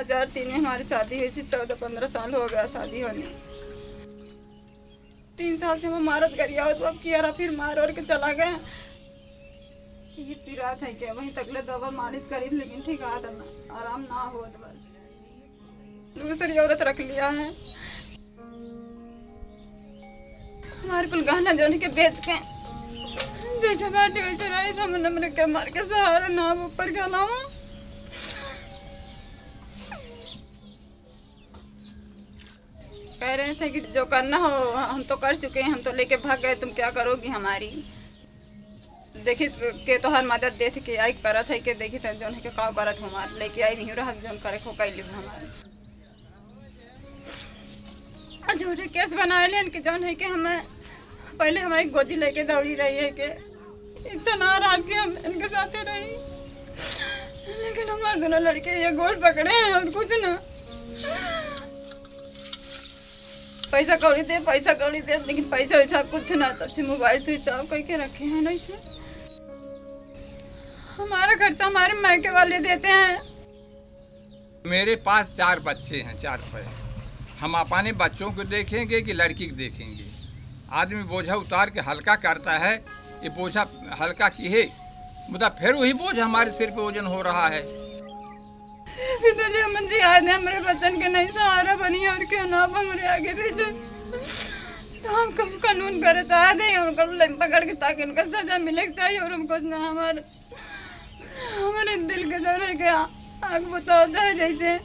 2003 में हमारी शादी हुई थी, चौदह पंद्रह साल हो गया शादी होने। तीन साल से वो मारत करिया तो अब किया रहा फिर मार और के चला गया। ये पिरा था क्या? वहीं तकले दवा मालिश करी, लेकिन ठीक आ था ना, आराम ना हो तो दूसरी औरत रख लिया है। हमारे कुल गहना जो के बेच के। जैसे बाटे वैसे रहे हम नमर के मार के सहारा ना, ऊपर के कह रहे थे कि जो करना हो, हम तो कर चुके हैं, हम तो लेके भाग गए, तुम क्या करोगी हमारी? देखी के तो हर मदद दे थे कि आई करत है, कि देखी तो जौन है के का करत हमार, लेके आई नहीं रहा जौन करे खो कैली हमारे। झूठे केस बनाए लेन कि जौन है कि हमें, पहले हमारी गोदी लेके दौड़ी रही है कि इच्छा ना रहा कि हम इनके साथ ही रही। लेकिन हमारे दोनों लड़के ये गोल पकड़े हैं और कुछ ना। पैसा कौड़ी दे, पैसा कौड़ी दे, लेकिन पैसा वैसा कुछ ना तब से मोबाइल स्विच ऑफ़ करके रखे हैं ना इसे। हमारा खर्चा हमारे मायके वाले देते हैं। मेरे पास चार बच्चे हैं, चार पे हम अपने बच्चों को देखेंगे कि लड़की को देखेंगे। आदमी बोझा उतार के हल्का करता है, ये बोझा हल्का की है मुदा फिर वही बोझ हमारे सिर पे वज़न हो रहा है। फिर तो जो मन जी आए हमारे बच्चन के नहीं सहारा बनी और के ना अब हमारे आगे पीछे। तो हम कुछ कानून करे चाहते हैं उनको पकड़ के ताकि उनको सजा मिले चाहिए और हम कुछ ना हमारे हमारे दिल के दौरे के आग बताओ चाहे जैसे।